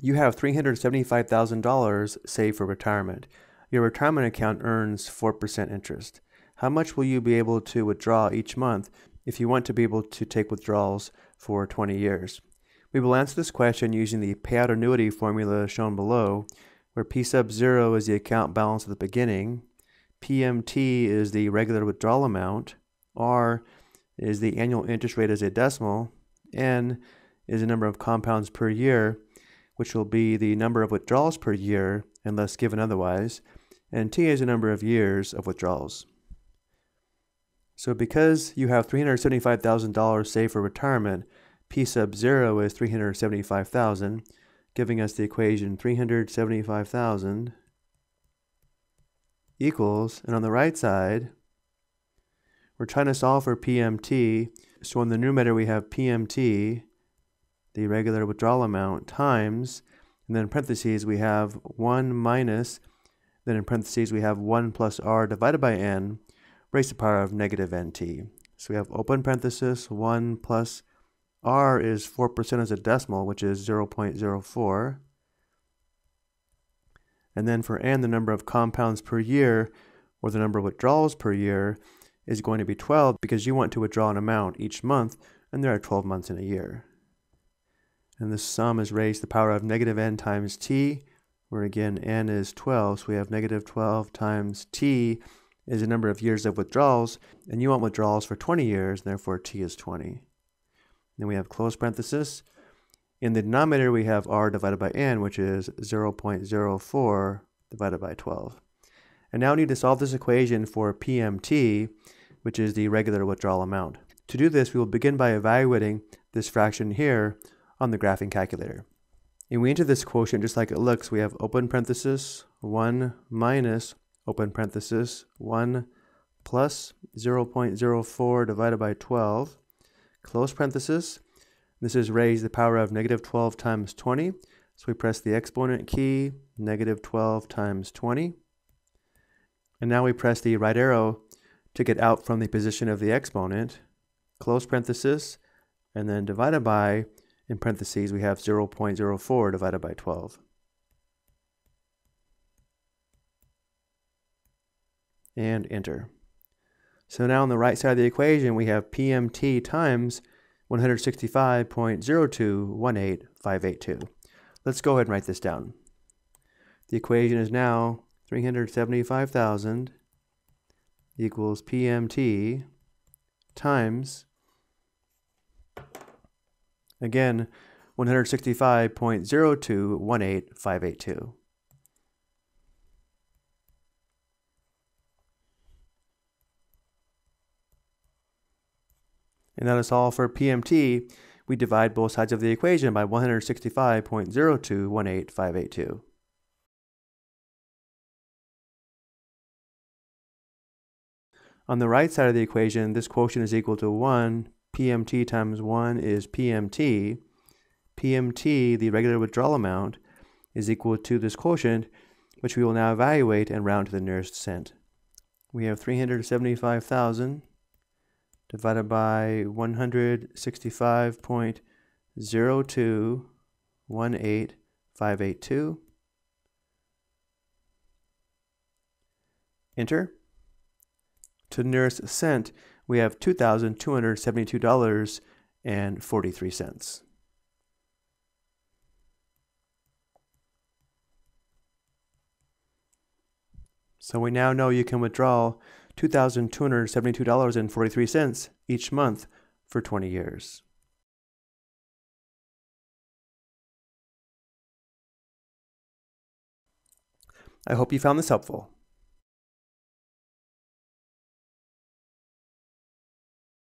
You have $375,000 saved for retirement. Your retirement account earns 4% interest. How much will you be able to withdraw each month if you want to be able to take withdrawals for 20 years? We will answer this question using the payout annuity formula shown below, where P sub 0 is the account balance at the beginning, PMT is the regular withdrawal amount, R is the annual interest rate as a decimal, N is the number of compounds per year, which will be the number of withdrawals per year unless given otherwise, and T is the number of years of withdrawals. So because you have $375,000 saved for retirement, P sub 0 is 375,000, giving us the equation 375,000 equals, and on the right side, we're trying to solve for PMT. So in the numerator we have PMT, the regular withdrawal amount, times, and then in parentheses we have 1 minus, then in parentheses we have 1 plus r divided by n, raised to the power of negative nt. So we have open parenthesis 1 plus r is 4% as a decimal, which is 0.04. And then for n, the number of compounds per year, or the number of withdrawals per year, is going to be 12 because you want to withdraw an amount each month, and there are 12 months in a year. And the sum is raised to the power of negative n times t, where again n is 12, so we have negative 12 times t is the number of years of withdrawals, and you want withdrawals for 20 years, and therefore t is 20. Then we have close parenthesis. In the denominator, we have r divided by n, which is 0.04 divided by 12. And now we need to solve this equation for PMT, which is the regular withdrawal amount. To do this, we will begin by evaluating this fraction here on the graphing calculator. And we enter this quotient just like it looks. We have open parenthesis 1 minus open parenthesis 1 plus 0.04 divided by 12 close parenthesis. This is raised to the power of negative 12 times 20. So we press the exponent key, negative 12 times 20. And now we press the right arrow to get out from the position of the exponent, close parenthesis, and then divided by, in parentheses, we have 0.04 divided by 12. And enter. So now on the right side of the equation, we have PMT times 165.0218582. Let's go ahead and write this down. The equation is now 375,000 equals PMT times, again, 165.0218582. And that is all for PMT. We divide both sides of the equation by 165.0218582. On the right side of the equation, this quotient is equal to 1. PMT times 1 is PMT. PMT, the regular withdrawal amount, is equal to this quotient, which we will now evaluate and round to the nearest cent. We have 375,000 divided by 165.0218582. Enter. To the nearest cent, we have $2,272.43. So we now know you can withdraw $2,272.43 each month for 20 years. I hope you found this helpful.